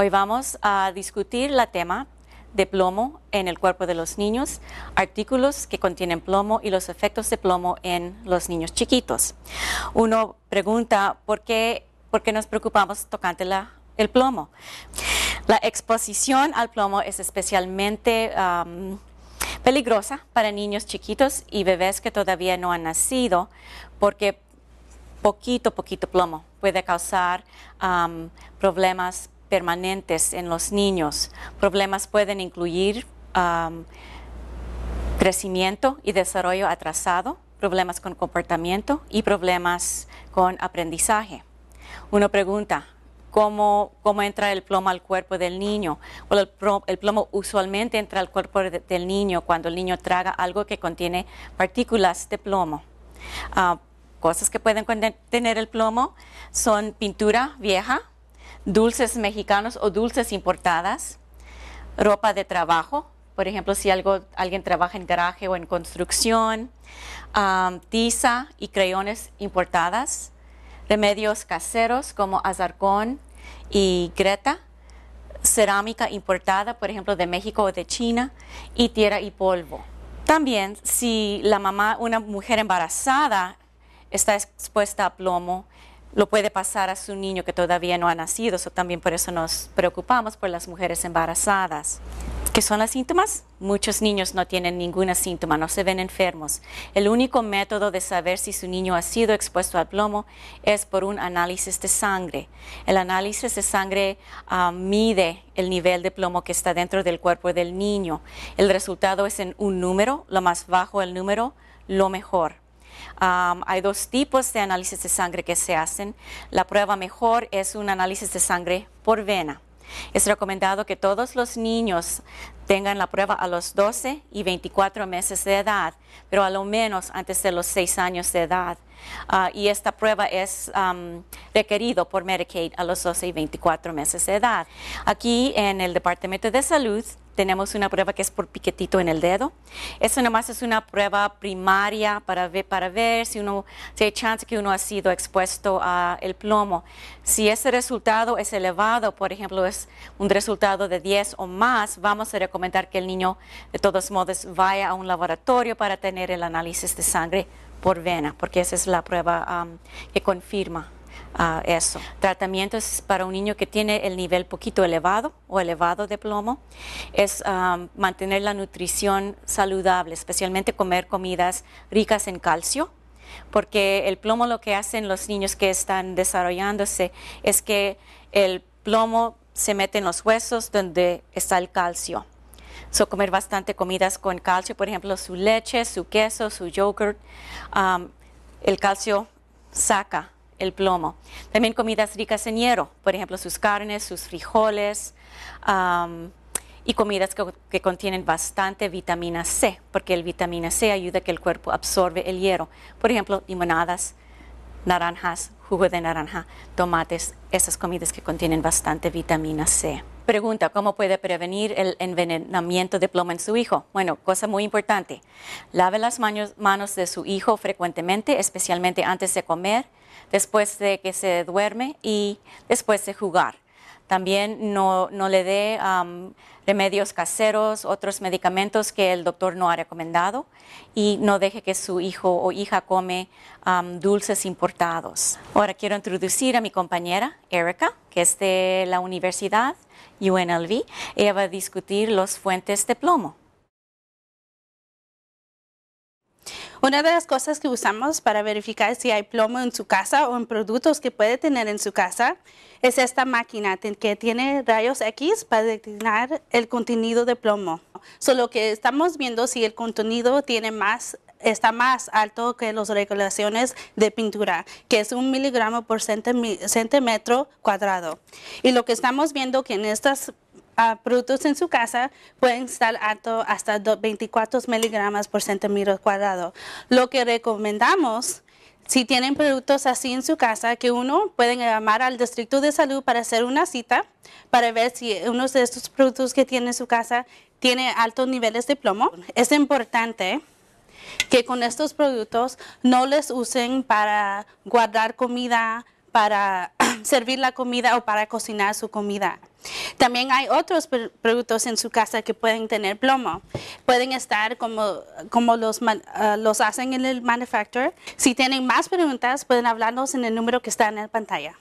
Hoy vamos a discutir la tema de plomo en el cuerpo de los niños, artículos que contienen plomo y los efectos de plomo en los niños chiquitos. Uno pregunta por qué, por qué nos preocupamos tocante el plomo. La exposición al plomo es especialmente peligrosa para niños chiquitos y bebés que todavía no han nacido porque poquito, poquito plomo puede causar problemas permanentes en los niños. Problemas pueden incluir crecimiento y desarrollo atrasado, problemas con comportamiento y problemas con aprendizaje. Uno pregunta, ¿cómo, cómo entra el plomo al cuerpo del niño? El, plomo usualmente entra al cuerpo del niño cuando el niño traga algo que contiene partículas de plomo. Uh, cosas que pueden tener el plomo son pintura vieja, dulces mexicanos o dulces importadas, ropa de trabajo, por ejemplo, si algo, alguien trabaja en garaje o en construcción, tiza y creyones importadas, remedios caseros como azarcón y greta, cerámica importada, por ejemplo, de México o de China, y tierra y polvo. También, si la mamá, una mujer embarazada, está expuesta a plomo, lo puede pasar a su niño que todavía no ha nacido. también por eso nos preocupamos por las mujeres embarazadas. ¿Qué son los síntomas? Muchos niños no tienen ningún síntoma, no se ven enfermos. El único método de saber si su niño ha sido expuesto al plomo es por un análisis de sangre. El análisis de sangre ah, mide el nivel de plomo que está dentro del cuerpo del niño. El resultado es en un número, lo más bajo el número, lo mejor hay dos tipos de análisis de sangre que se hacen. La prueba mejor es un análisis de sangre por vena. Es recomendado que todos los niños tengan la prueba a los 12 y 24 meses de edad, pero a lo menos antes de los 6 años de edad. Ah, y esta prueba es requerido por Medicaid a los 12 y 24 meses de edad. Aquí en el Departamento de Salud tenemos una prueba que es por piquetito en el dedo. Eso nomás es una prueba primaria para ver, para ver si, uno, si hay chance que uno ha sido expuesto al plomo. Si ese resultado es elevado, por ejemplo, es un resultado de 10 o más, vamos a recomendar que el niño de todos modos vaya a un laboratorio para tener el análisis de sangre por vena, porque esa es la prueba que confirma eso. Tratamientos para un niño que tiene el nivel poquito elevado o elevado de plomo es mantener la nutrición saludable, especialmente comer comidas ricas en calcio, porque el plomo lo que hacen los niños que están desarrollándose es que el plomo se mete en los huesos donde está el calcio. So, comer bastante comidas con calcio, por ejemplo, su leche, su queso, su yogurt. el calcio saca el plomo. También comidas ricas en hierro, por ejemplo, sus carnes, sus frijoles y comidas que, contienen bastante vitamina C, porque el vitamina C ayuda a que el cuerpo absorbe el hierro. Por ejemplo, limonadas, naranjas, jugo de naranja, tomates, esas comidas que contienen bastante vitamina C. Pregunta, ¿cómo puede prevenir el envenenamiento de plomo en su hijo? Bueno, cosa muy importante, lave las manos de su hijo frecuentemente, especialmente antes de comer después de que se duerme y después de jugar. También no, le dé remedios caseros, otros medicamentos que el doctor no ha recomendado y no deje que su hijo o hija come dulces importados. Ahora quiero introducir a mi compañera Erika, que es de la Universidad UNLV. Ella va a discutir las fuentes de plomo. Una de las cosas que usamos para verificar si hay plomo en su casa o en productos que puede tener en su casa es esta máquina que tiene rayos X para detectar el contenido de plomo. Solo que estamos viendo si el contenido tiene más está más alto que las regulaciones de pintura, que es un miligramo por centímetro cuadrado. Y lo que estamos viendo que en estas productos en su casa pueden estar alto hasta 24 miligramos por centímetro cuadrado. Lo que recomendamos si tienen productos así en su casa, que uno pueden llamar al distrito de salud para hacer una cita para ver si uno de estos productos que tiene en su casa tiene altos niveles de plomo. Es importante que con estos productos no les usen para guardar comida, para servir la comida o para cocinar su comida. También hay otros pr- productos en su casa que pueden tener plomo. Pueden estar como, como los, ah, los hacen en el manufacturer. Si tienen más preguntas, pueden hablarnos en el número que está en la pantalla.